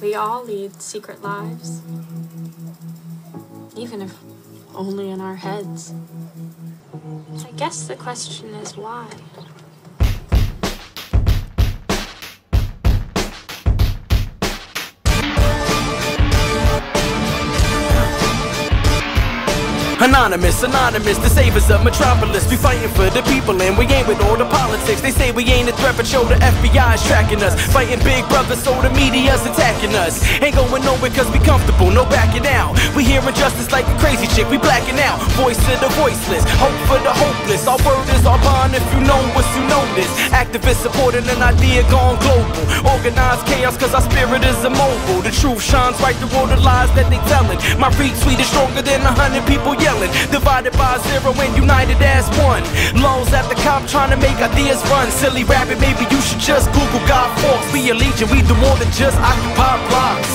We all lead secret lives, even if only in our heads. I guess the question is why. Anonymous, anonymous, the savers of Metropolis. We fighting for the people and we ain't with all the politics. They say we ain't a threat, but show the FBI's tracking us. Fighting big brother, so the media's attacking us. Ain't going nowhere cause we comfortable, no backing out. We hearing justice like a crazy chick, we blacking out. Voice of the voiceless, hope for the hopeless. Our word is our bond if you know us, you know this. Activists supporting an idea gone global. Organized chaos cause our spirit is immobile. The truth shines right through all the lies that they telling. My retweet is stronger than a hundred people yelling yelling. Divided by zero and united as one. Lows at the cop trying to make ideas run. Silly rabbit, maybe you should just Google Guy Fawkes. We a legion, we do more than just occupy blocks.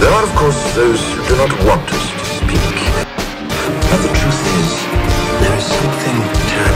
There are, of course, those who do not want us to speak. But the truth is, there is something terribly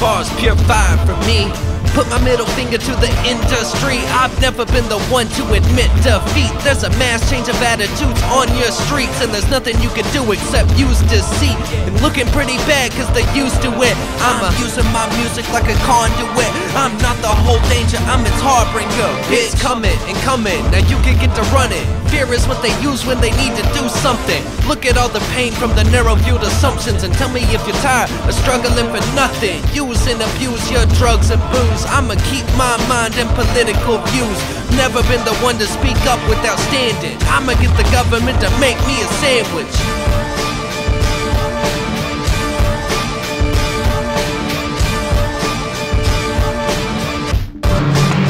bars, pure vibe for me. Put my middle finger to the industry. I've never been the one to admit defeat. There's a mass change of attitudes on your streets, and there's nothing you can do except use deceit. And looking pretty bad cause they used to it. I'm uh-huh. using my music like a conduit. I'm not the whole danger, I'm its harbinger. It's coming and coming, now you can get to running. Fear is what they use when they need to do something. Look at all the pain from the narrow viewed assumptions and tell me if you're tired of struggling for nothing. Use and abuse your drugs and booze. I'ma keep my mind and political views. Never been the one to speak up without standing. I'ma get the government to make me a sandwich.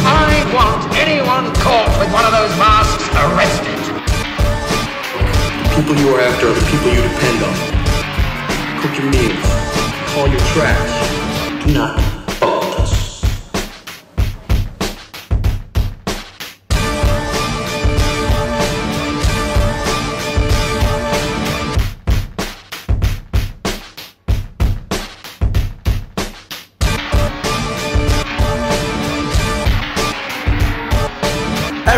I want anyone caught with one of those masks arrested. The people you are after are the people you depend on. Cook your meals. Call your trash. Do not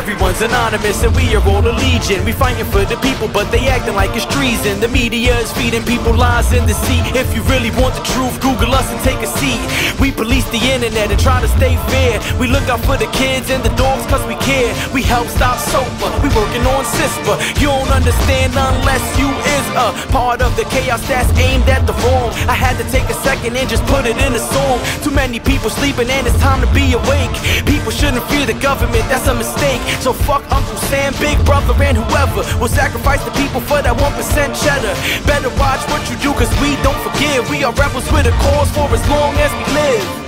Everyone's anonymous and we are all a legion. We fighting for the people, but they acting like it's treason. The media is feeding people lies in deceit. If you really want the truth, Google us and take a seat. We police the internet and try to stay fair. We look out for the kids and the dogs cause we care. We help stop SOPA. Uh, we working on CISPA. You don't understand unless you is a part of the chaos that's aimed at the wrong. I had to take a second and just put it in a song. Too many people sleeping and it's time to be awake. People shouldn't fear the government, that's a mistake. So fuck Uncle Sam, Big Brother, and whoever will sacrifice the people for that 1% cheddar. Better watch what you do, cause we don't forgive. We are rebels with a cause for as long as we live.